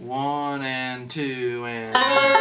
One and two and. Ah.